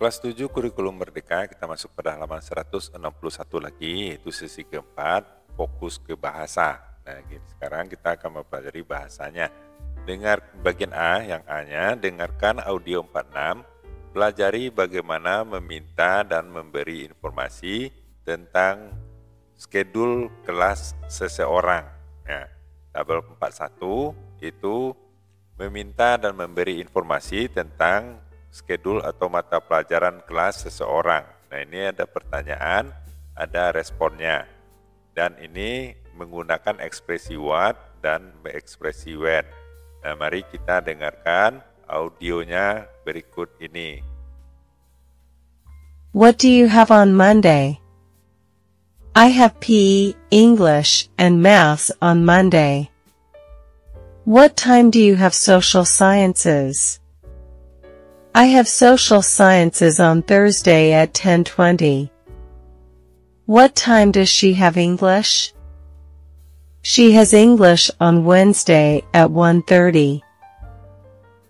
Kelas 7 kurikulum merdeka kita masuk pada halaman 161 lagi yaitu sesi keempat fokus ke bahasa. Nah, gini, sekarang kita akan mempelajari bahasanya. Dengar bagian A yang A-nya, dengarkan audio 46, pelajari bagaimana meminta dan memberi informasi tentang schedule kelas seseorang. Ya, tabel 41 itu meminta dan memberi informasi tentang schedule atau mata pelajaran kelas seseorang. Nah ini ada pertanyaan, ada responnya. Dan ini menggunakan ekspresi what dan ekspresi when. Nah mari kita dengarkan audionya berikut ini. What do you have on Monday? I have PE, English, and Maths on Monday. What time do you have social sciences? I have social sciences on Thursday at 10:20. What time does she have English? She has English on Wednesday at 1:30.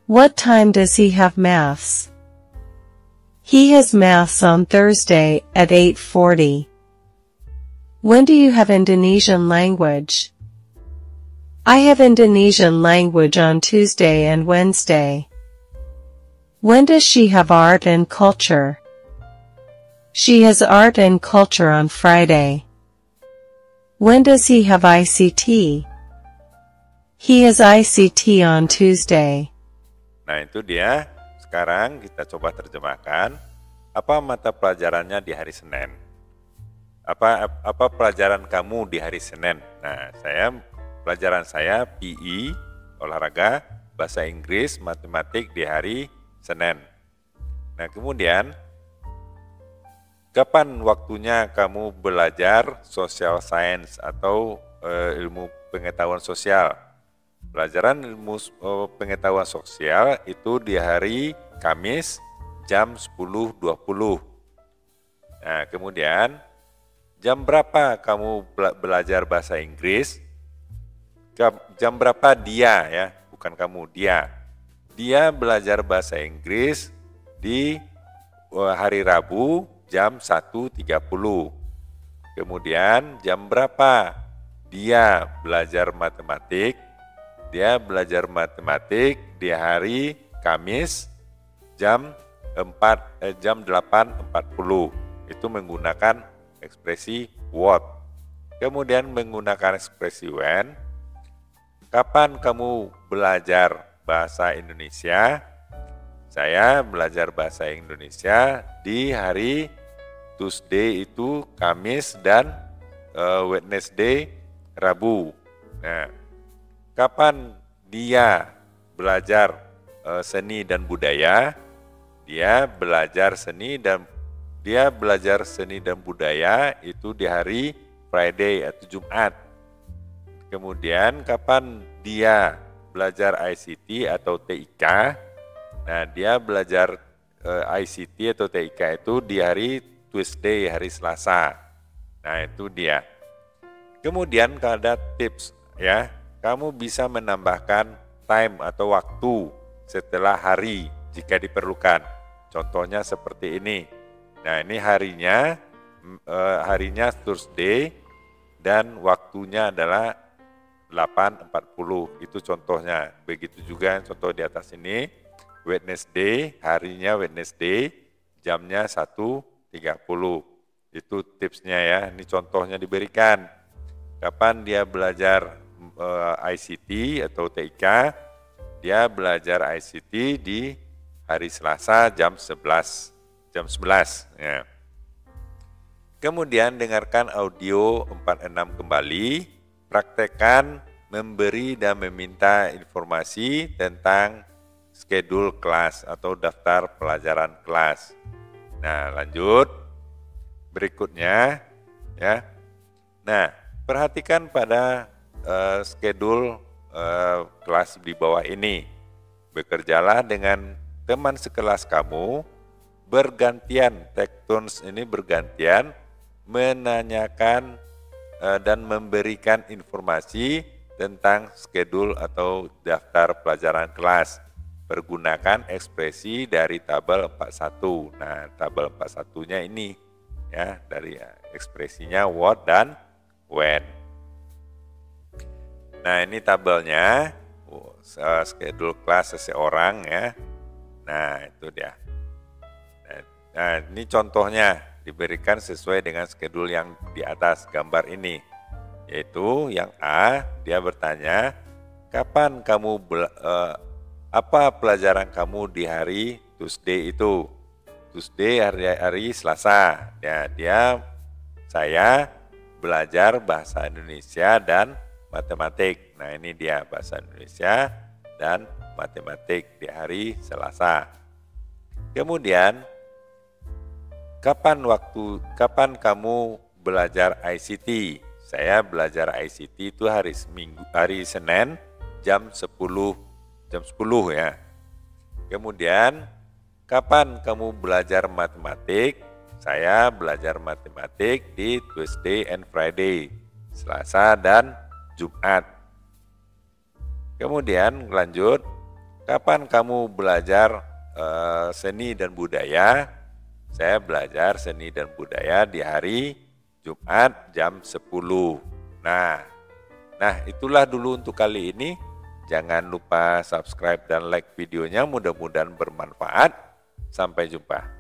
What time does he have maths? He has maths on Thursday at 8:40. When do you have Indonesian language? I have Indonesian language on Tuesday and Wednesday. When does she have art and culture? She has art and culture on Friday. When does he have ICT? He has ICT on Tuesday. Nah itu dia, sekarang kita coba terjemahkan apa mata pelajarannya di hari Senin. Apa apa pelajaran kamu di hari Senin? Nah, saya pelajaran saya PE, olahraga, bahasa Inggris, matematik di hari Senin. Nah, kemudian kapan waktunya kamu belajar social science atau e, ilmu pengetahuan sosial? Pelajaran ilmu e, pengetahuan sosial itu di hari Kamis jam 10.20. Nah, kemudian jam berapa kamu belajar bahasa Inggris? Jam berapa dia ya, bukan kamu, dia dia belajar bahasa Inggris di eh, hari Rabu jam 1.30. Kemudian jam berapa dia belajar matematik? Dia belajar matematik di hari Kamis jam 4 eh, jam 8.40. Itu menggunakan ekspresi what. Kemudian menggunakan ekspresi when. Kapan kamu belajar bahasa Indonesia. Saya belajar bahasa Indonesia di hari Tuesday itu Kamis dan uh, Wednesday Rabu. Nah, kapan dia belajar uh, seni dan budaya? Dia belajar seni dan dia belajar seni dan budaya itu di hari Friday atau Jumat. Kemudian kapan dia belajar ICT atau TIK. Nah, dia belajar eh, ICT atau TIK itu di hari Tuesday, hari Selasa. Nah, itu dia. Kemudian ada tips ya. Kamu bisa menambahkan time atau waktu setelah hari jika diperlukan. Contohnya seperti ini. Nah, ini harinya uh, harinya Thursday dan waktunya adalah 8.40 itu contohnya. Begitu juga contoh di atas ini Wednesday, harinya Wednesday, jamnya 1.30. Itu tipsnya ya, ini contohnya diberikan. Kapan dia belajar eh, ICT atau TIK? Dia belajar ICT di hari Selasa jam 11 jam 11 ya. Kemudian dengarkan audio 46 kembali praktekkan memberi dan meminta informasi tentang schedule kelas atau daftar pelajaran kelas. Nah, lanjut. Berikutnya ya. Nah, perhatikan pada uh, schedule uh, kelas di bawah ini. Bekerjalah dengan teman sekelas kamu bergantian, tektuns ini bergantian menanyakan dan memberikan informasi tentang schedule atau daftar pelajaran kelas. pergunakan ekspresi dari tabel 41. Nah, tabel 41-nya ini ya dari ekspresinya what dan when. Nah, ini tabelnya oh, schedule kelas seseorang ya. Nah, itu dia. Nah, ini contohnya diberikan sesuai dengan schedule yang di atas gambar ini. Yaitu yang A, dia bertanya, kapan kamu uh, apa pelajaran kamu di hari Tuesday itu? Tuesday hari, hari Selasa. Ya, dia saya belajar bahasa Indonesia dan matematik. Nah, ini dia bahasa Indonesia dan matematik di hari Selasa. Kemudian kapan waktu kapan kamu belajar ICT? Saya belajar ICT itu hari Minggu hari Senin jam 10 jam 10 ya. Kemudian kapan kamu belajar matematik? Saya belajar matematik di Tuesday and Friday, Selasa dan Jumat. Kemudian lanjut, kapan kamu belajar uh, seni dan budaya? Saya belajar seni dan budaya di hari Jumat jam 10. Nah, nah itulah dulu untuk kali ini. Jangan lupa subscribe dan like videonya, mudah-mudahan bermanfaat. Sampai jumpa.